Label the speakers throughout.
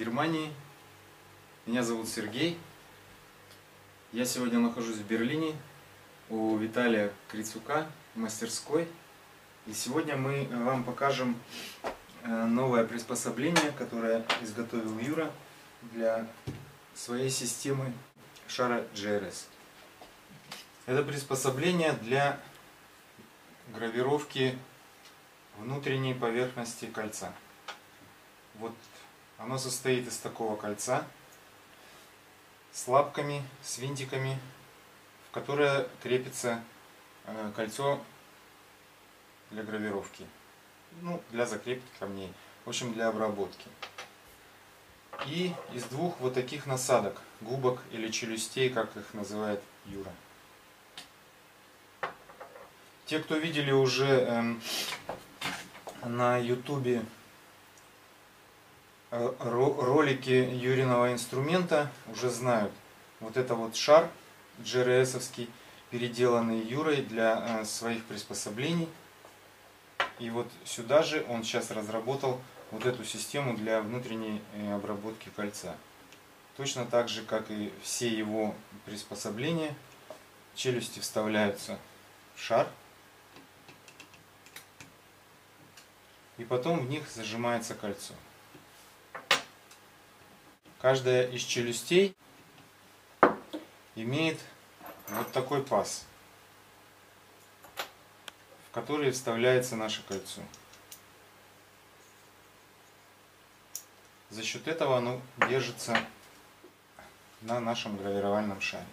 Speaker 1: Германии. Меня зовут Сергей. Я сегодня нахожусь в Берлине у Виталия Крицука в мастерской. И сегодня мы вам покажем э, новое приспособление, которое изготовил Юра для своей системы шара GRS. Это приспособление для гравировки внутренней поверхности кольца. Вот оно состоит из такого кольца с лапками, с винтиками, в которое крепится э, кольцо для гравировки. Ну, для закрепки камней. В общем, для обработки. И из двух вот таких насадок, губок или челюстей, как их называет Юра. Те, кто видели уже эм, на ютубе ролики Юриного инструмента уже знают. Вот это вот шар GRS-овский, переделанный Юрой для э, своих приспособлений. И вот сюда же он сейчас разработал вот эту систему для внутренней э, обработки кольца. Точно так же, как и все его приспособления, челюсти вставляются в шар. И потом в них зажимается кольцо. Каждая из челюстей имеет вот такой паз, в который вставляется наше кольцо. За счет этого оно держится на нашем гравировальном шаре.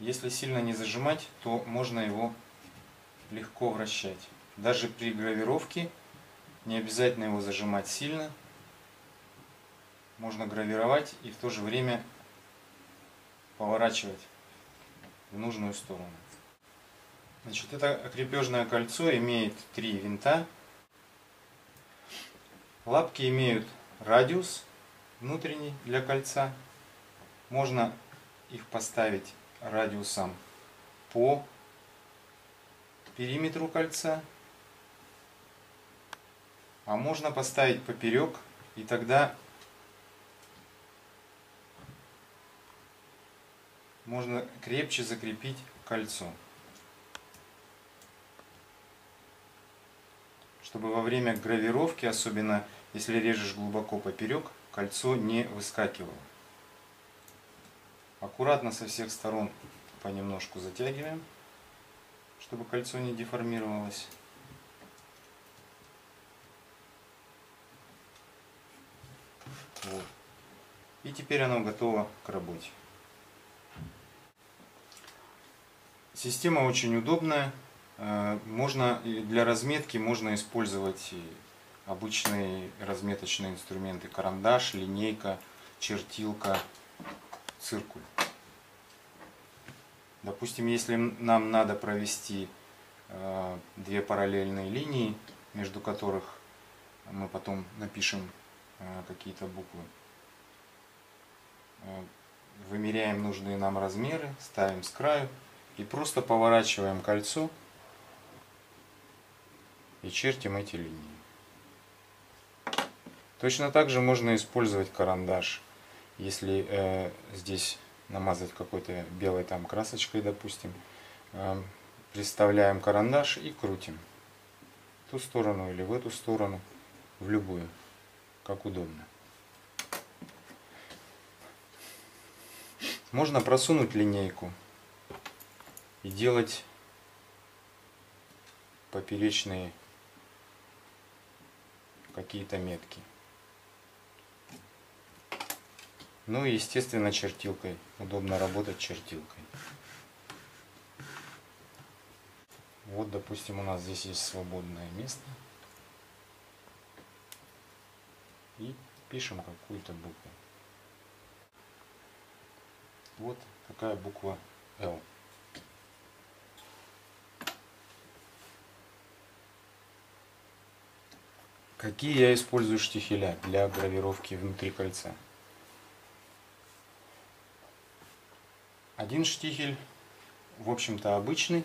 Speaker 1: Если сильно не зажимать, то можно его легко вращать. Даже при гравировке не обязательно его зажимать сильно – можно гравировать и в то же время поворачивать в нужную сторону. Значит, это крепежное кольцо имеет три винта. Лапки имеют радиус внутренний для кольца. Можно их поставить радиусом по периметру кольца. А можно поставить поперек, и тогда можно крепче закрепить кольцо. Чтобы во время гравировки, особенно если режешь глубоко поперек, кольцо не выскакивало. Аккуратно со всех сторон понемножку затягиваем, чтобы кольцо не деформировалось. Вот. И теперь оно готово к работе. Система очень удобная. Э, можно для разметки можно использовать обычные разметочные инструменты. Карандаш, линейка, чертилка, циркуль. Допустим, если нам надо провести э, две параллельные линии, между которых мы потом напишем э, какие-то буквы, вымеряем нужные нам размеры, ставим с краю и просто поворачиваем кольцо и чертим эти линии. Точно так же можно использовать карандаш. Если э, здесь намазать какой-то белой там красочкой, допустим, э, представляем карандаш и крутим. В ту сторону или в эту сторону, в любую, как удобно. Можно просунуть линейку и делать поперечные какие-то метки. Ну и естественно чертилкой. Удобно работать чертилкой. Вот, допустим, у нас здесь есть свободное место. И пишем какую-то букву. Вот такая буква L. Какие я использую штихеля для гравировки внутри кольца? Один штихель, в общем-то, обычный.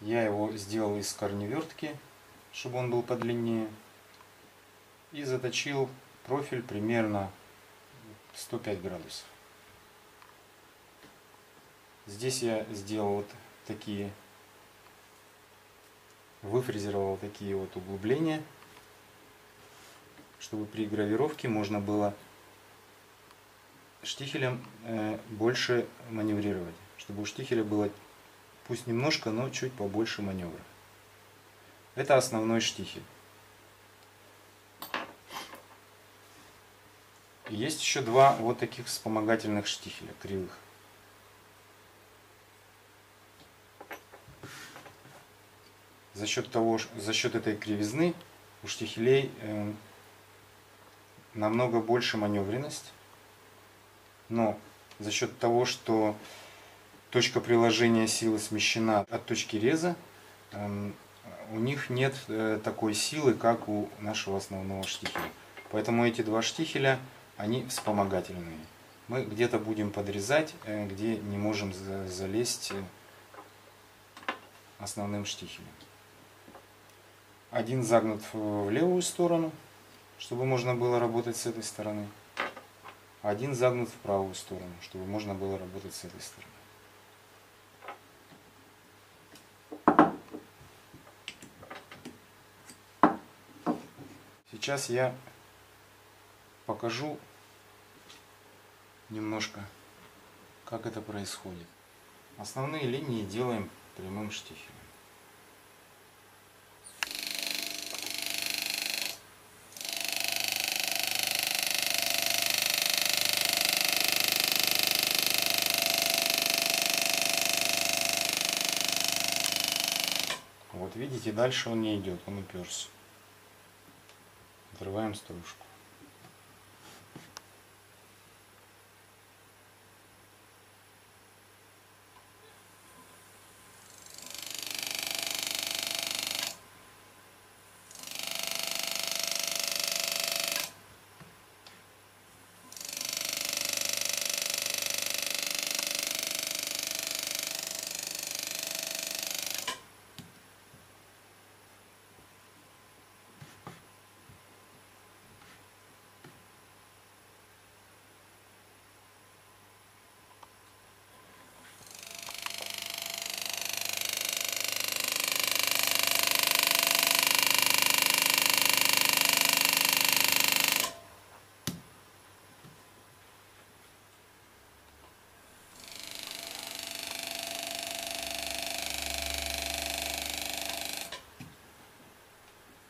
Speaker 1: Я его сделал из корневертки, чтобы он был подлиннее. и заточил профиль примерно 105 градусов. Здесь я сделал вот такие, выфрезеровал такие вот углубления, чтобы при гравировке можно было штихелем э, больше маневрировать, чтобы у штихеля было пусть немножко, но чуть побольше маневра. Это основной штихель. есть еще два вот таких вспомогательных штихеля кривых. За счет, того, за счет этой кривизны у штихелей э, намного больше маневренность, но за счет того, что точка приложения силы смещена от точки реза, э, у них нет э, такой силы, как у нашего основного штихеля. Поэтому эти два штихеля – они вспомогательные. Мы где-то будем подрезать, где не можем залезть основным штихелем. Один загнут в левую сторону, чтобы можно было работать с этой стороны. Один загнут в правую сторону, чтобы можно было работать с этой стороны. Сейчас я покажу немножко, как это происходит. Основные линии делаем прямым штифелем. Вот видите, дальше он не идет, он уперся. Отрываем стружку.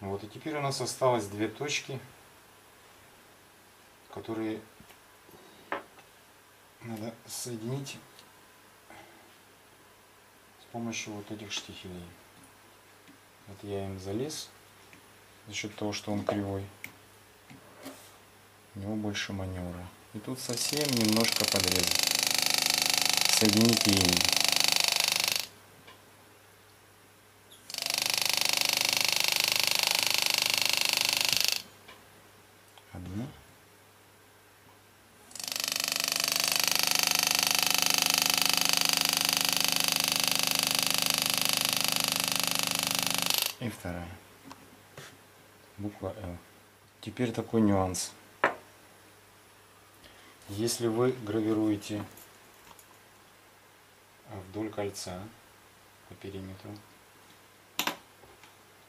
Speaker 1: Вот, теперь у нас осталось две точки, которые надо соединить с помощью вот этих штихелей. Вот я им залез за счет того, что он кривой. У него больше маневра. И тут совсем немножко подрезать. Соединить линии. и вторая. Буква Л. Теперь такой нюанс. Если вы гравируете вдоль кольца по периметру,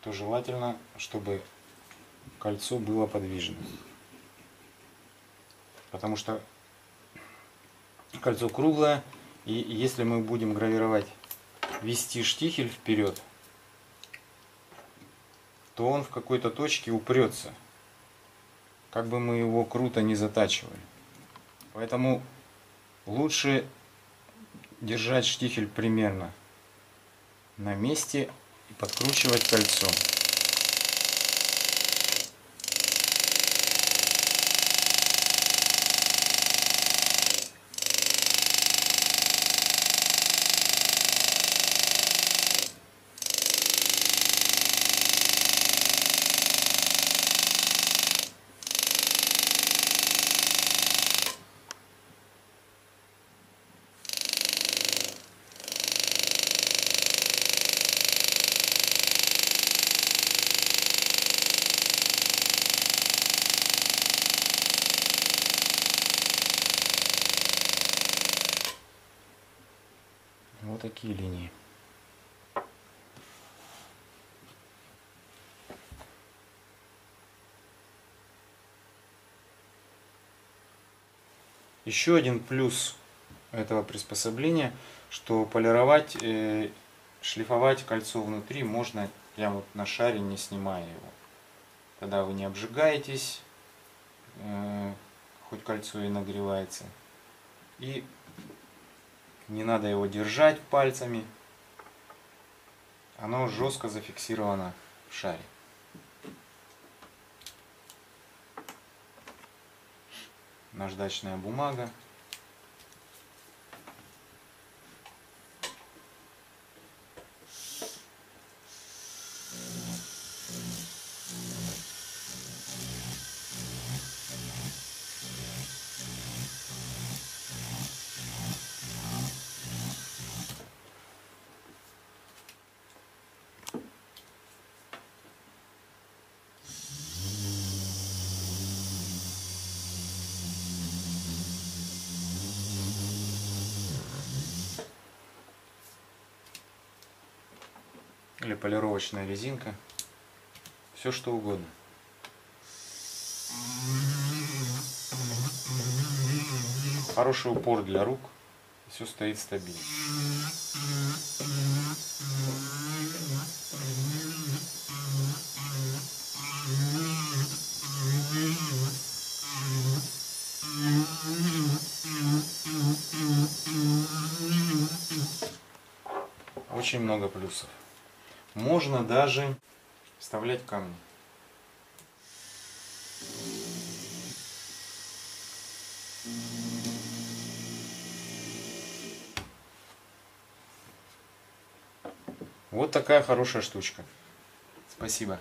Speaker 1: то желательно, чтобы кольцо было подвижно. Потому что кольцо круглое, и если мы будем гравировать, вести штихель вперед, то он в какой-то точке упрется. Как бы мы его круто не затачивали. Поэтому лучше держать штихель примерно на месте и подкручивать кольцо. Вот такие линии. Еще один плюс этого приспособления, что полировать, э, шлифовать кольцо внутри можно прямо вот на шаре, не снимая его. Тогда вы не обжигаетесь, э, хоть кольцо и нагревается. И не надо его держать пальцами. Оно жестко зафиксировано в шаре. Наждачная бумага. Или полировочная резинка, все что угодно. Хороший упор для рук, все стоит стабильно. Очень много плюсов. Можно даже вставлять камни. Вот такая хорошая штучка. Спасибо.